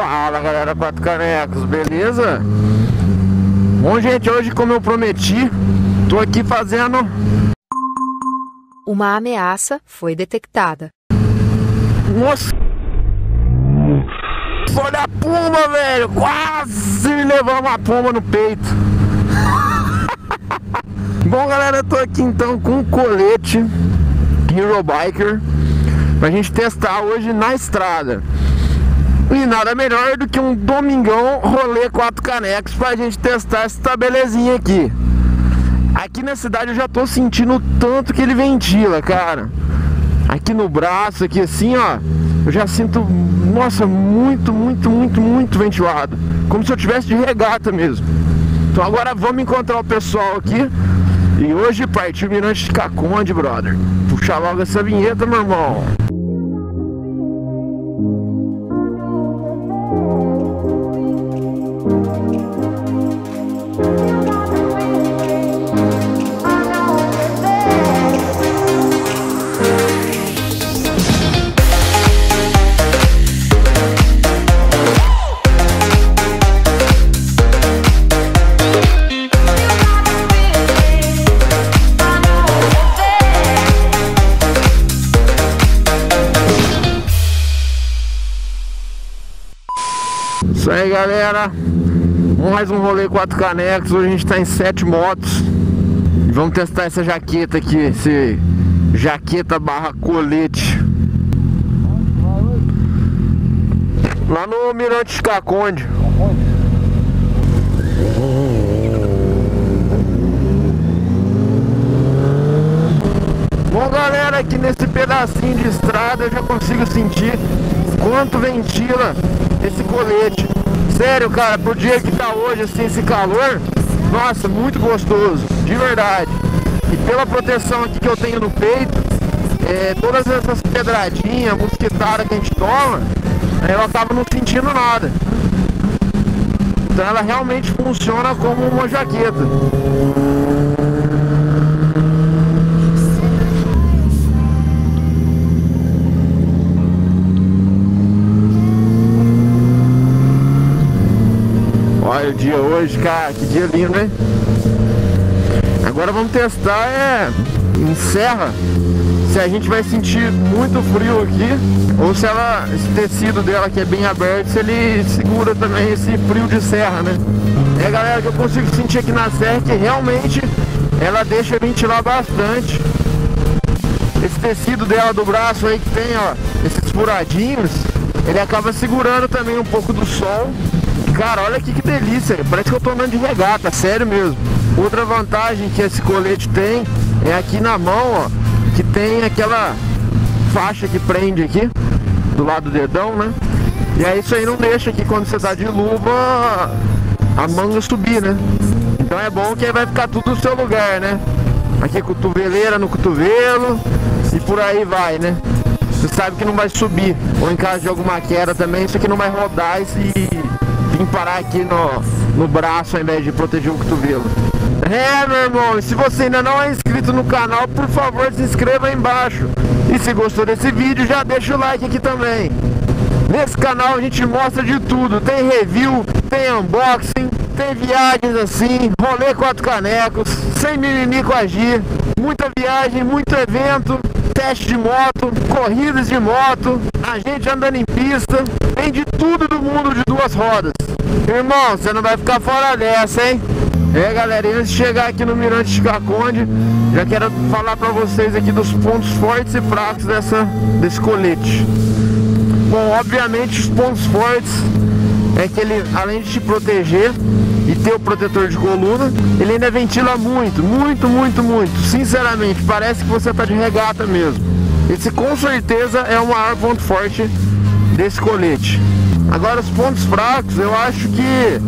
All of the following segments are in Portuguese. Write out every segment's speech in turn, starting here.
Fala galera, quatro canecos, beleza? Bom gente, hoje como eu prometi, tô aqui fazendo Uma ameaça foi detectada. Nossa! Olha a puma, velho! Quase me levou uma puma no peito. Bom galera, eu tô aqui então com um colete Hero Biker pra gente testar hoje na estrada. E nada melhor do que um domingão rolê quatro canecos pra gente testar essa belezinha aqui. Aqui na cidade eu já tô sentindo o tanto que ele ventila, cara. Aqui no braço, aqui assim, ó, eu já sinto, nossa, muito, muito, muito, muito ventilado. Como se eu tivesse de regata mesmo. Então agora vamos encontrar o pessoal aqui. E hoje partiu Mirante de Caconde, brother. Puxa logo essa vinheta, meu irmão. Aí, galera. Mais um rolê quatro canecos. Hoje a gente tá em sete motos. E vamos testar essa jaqueta aqui, esse jaqueta barra colete. Lá no Mirante de Caconde. Bom galera, aqui nesse pedacinho de estrada eu já consigo sentir quanto ventila esse colete. Sério, cara, pro dia que tá hoje, assim, esse calor, nossa, muito gostoso, de verdade. E pela proteção aqui que eu tenho no peito, é, todas essas pedradinhas, mosquitadas que a gente toma, eu acabo não sentindo nada. Então ela realmente funciona como uma jaqueta. Dia hoje, cara, que dia lindo, hein? Agora vamos testar é em serra se a gente vai sentir muito frio aqui ou se ela, esse tecido dela que é bem aberto, se ele segura também esse frio de serra, né? É galera que eu consigo sentir aqui na serra que realmente ela deixa ventilar bastante. Esse tecido dela do braço aí que tem, ó, esses furadinhos, ele acaba segurando também um pouco do sol Cara, olha aqui que delícia, parece que eu tô andando de regata, sério mesmo. Outra vantagem que esse colete tem é aqui na mão, ó, que tem aquela faixa que prende aqui, do lado do dedão, né? E aí isso aí não deixa que quando você tá de luva, a manga subir, né? Então é bom que aí vai ficar tudo no seu lugar, né? Aqui cotoveleira no cotovelo e por aí vai, né? Você sabe que não vai subir. Ou em caso de alguma queda também, isso aqui não vai rodar e vir parar aqui no, no braço ao invés de proteger o cotovelo. É, meu irmão, e se você ainda não é inscrito no canal, por favor, se inscreva aí embaixo. E se gostou desse vídeo, já deixa o like aqui também. Nesse canal a gente mostra de tudo, tem review, tem unboxing, tem viagens assim, rolê quatro canecos, sem mimimi com agir, muita viagem, muito evento, teste de moto, corridas de moto, a gente andando em pista, tem de tudo do mundo de duas rodas. Irmão, você não vai ficar fora dessa, hein? É galera, antes de chegar aqui no Mirante de Caconde, já quero falar pra vocês aqui dos pontos fortes e fracos dessa, desse colete. Bom, obviamente os pontos fortes é que ele, além de te proteger e ter o protetor de coluna, ele ainda ventila muito, muito, muito, muito. Sinceramente, parece que você está de regata mesmo. Esse com certeza é o maior ponto forte desse colete. Agora os pontos fracos, eu acho que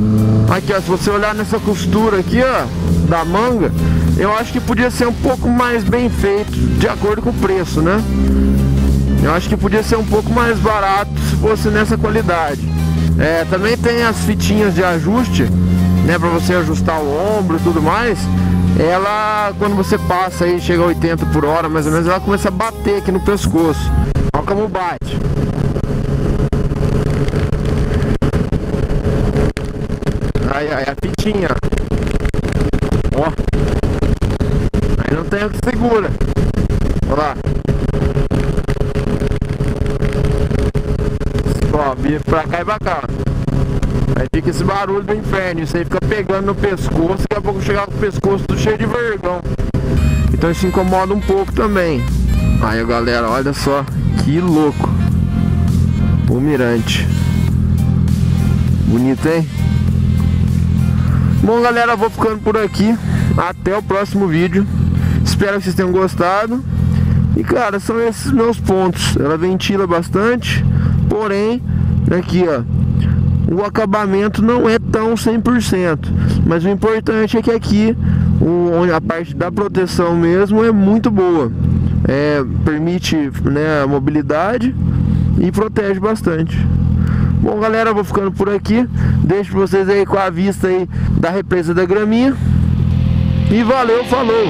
aqui ó, se você olhar nessa costura aqui, ó, da manga, eu acho que podia ser um pouco mais bem feito, de acordo com o preço, né? Eu acho que podia ser um pouco mais barato se fosse nessa qualidade. É, também tem as fitinhas de ajuste, né, para você ajustar o ombro e tudo mais. Ela, quando você passa aí, chega a 80 por hora, mais ou menos, ela começa a bater aqui no pescoço. Olha como bate. Aí, a fitinha, ó. Aí não tem o que segura. Olha lá. Ó, pra cá e pra cá. Aí fica esse barulho do inferno. Isso aí fica pegando no pescoço. Daqui a pouco chegar com o pescoço tudo cheio de vergão. Então isso incomoda um pouco também. Aí galera, olha só que louco. O mirante. Bonito, hein? Bom galera, vou ficando por aqui. Até o próximo vídeo. Espero que vocês tenham gostado. E cara, são esses meus pontos. Ela ventila bastante. Porém, aqui ó o acabamento não é tão 100%, mas o importante é que aqui o, a parte da proteção mesmo é muito boa, é, permite né, a mobilidade e protege bastante. Bom galera, vou ficando por aqui, deixo vocês aí com a vista aí da represa da graminha e valeu, falou!